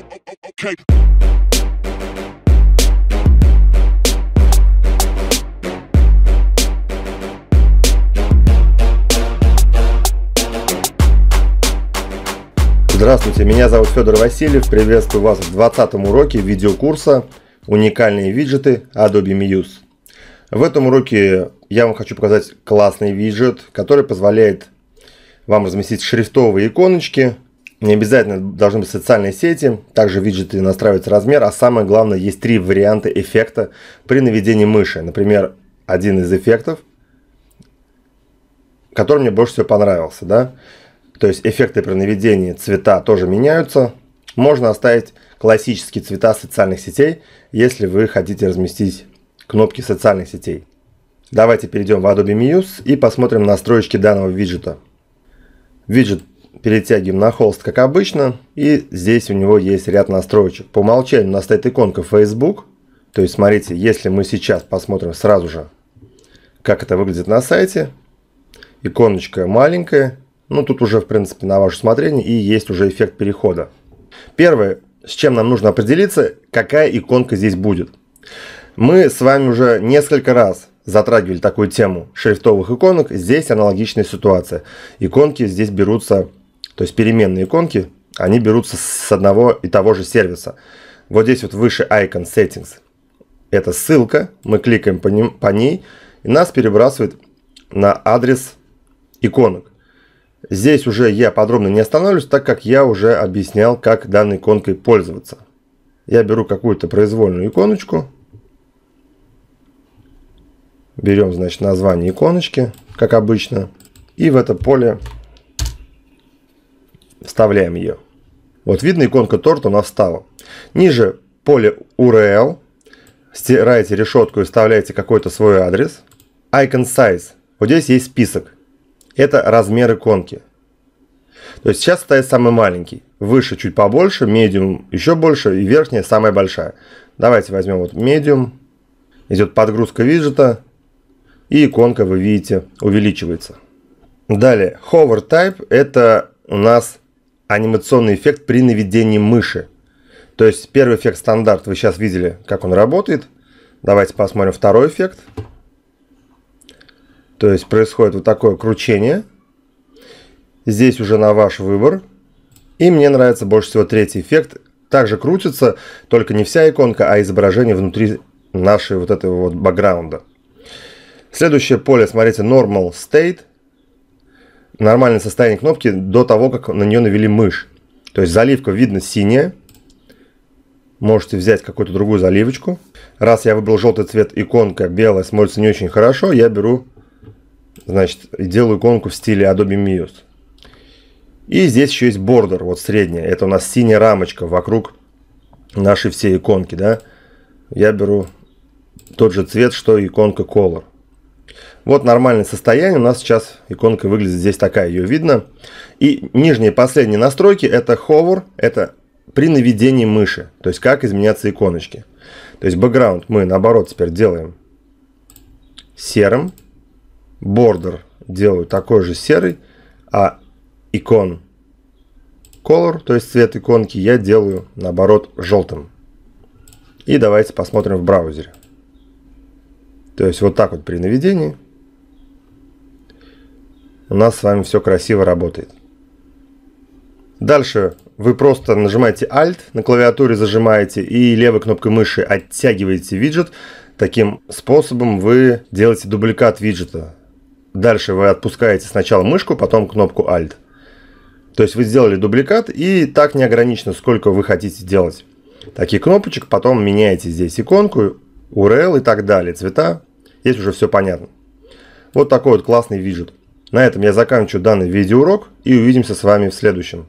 Okay. Здравствуйте, меня зовут Федор Васильев. Приветствую вас в 20 уроке видеокурса «Уникальные виджеты Adobe Muse». В этом уроке я вам хочу показать классный виджет, который позволяет вам разместить шрифтовые иконочки. Не обязательно должны быть социальные сети. Также виджеты настраиваются размер. А самое главное, есть три варианта эффекта при наведении мыши. Например, один из эффектов, который мне больше всего понравился. Да? То есть эффекты при наведении цвета тоже меняются. Можно оставить классические цвета социальных сетей, если вы хотите разместить кнопки социальных сетей. Давайте перейдем в Adobe Muse и посмотрим настройки данного виджета. Виджет перетягиваем на холст, как обычно. И здесь у него есть ряд настроечек. По умолчанию у нас стоит иконка Facebook. То есть, смотрите, если мы сейчас посмотрим сразу же, как это выглядит на сайте. Иконочка маленькая, ну, тут уже, в принципе, на ваше усмотрение и есть уже эффект перехода. Первое, с чем нам нужно определиться, какая иконка здесь будет. Мы с вами уже несколько раз затрагивали такую тему шрифтовых иконок. Здесь аналогичная ситуация. Иконки здесь берутся, то есть переменные иконки, они берутся с одного и того же сервиса. Вот здесь вот выше Icon Settings. Это ссылка, мы кликаем по, ним, по ней, и нас перебрасывает на адрес иконок. Здесь уже я подробно не останавливаюсь, так как я уже объяснял, как данной иконкой пользоваться. Я беру какую-то произвольную иконочку. Берем, значит, название иконочки, как обычно. И в это поле вставляем ее. Вот видно, иконка торта у нас встала. Ниже поле URL. Стираете решетку и вставляете какой-то свой адрес. Icon Size. Вот здесь есть список это размер иконки. То есть сейчас стоит самый маленький. Выше чуть побольше, медиум еще больше и верхняя самая большая. Давайте возьмем вот медиум. Идет подгрузка виджета. И иконка, вы видите, увеличивается. Далее, Hover Type это у нас анимационный эффект при наведении мыши. То есть первый эффект стандарт, вы сейчас видели, как он работает. Давайте посмотрим второй эффект. То есть происходит вот такое кручение. Здесь уже на ваш выбор. И мне нравится больше всего третий эффект. Также крутится, только не вся иконка, а изображение внутри нашей вот этого вот бэкграунда. Следующее поле, смотрите, Normal State. Нормальное состояние кнопки до того, как на нее навели мышь. То есть заливка видно синяя. Можете взять какую-то другую заливочку. Раз я выбрал желтый цвет, иконка белая смотрится не очень хорошо, я беру Значит, делаю иконку в стиле Adobe Muse. И здесь еще есть бордер, вот средняя. Это у нас синяя рамочка вокруг нашей всей иконки, да. Я беру тот же цвет, что иконка Color. Вот нормальное состояние. У нас сейчас иконка выглядит здесь такая, ее видно. И нижние последние настройки это Hover, это при наведении мыши. То есть как изменяться иконочки. То есть бэкграунд мы наоборот теперь делаем серым border делаю такой же серый, а икон color, то есть цвет иконки, я делаю наоборот желтым. И давайте посмотрим в браузере. То есть вот так вот при наведении у нас с вами все красиво работает. Дальше вы просто нажимаете Alt, на клавиатуре зажимаете и левой кнопкой мыши оттягиваете виджет. Таким способом вы делаете дубликат виджета. Дальше вы отпускаете сначала мышку, потом кнопку Alt. То есть вы сделали дубликат и так не ограничено, сколько вы хотите делать. Таких кнопочек, потом меняете здесь иконку, URL и так далее, цвета. Здесь уже все понятно. Вот такой вот классный виджет. На этом я заканчиваю данный видеоурок и увидимся с вами в следующем.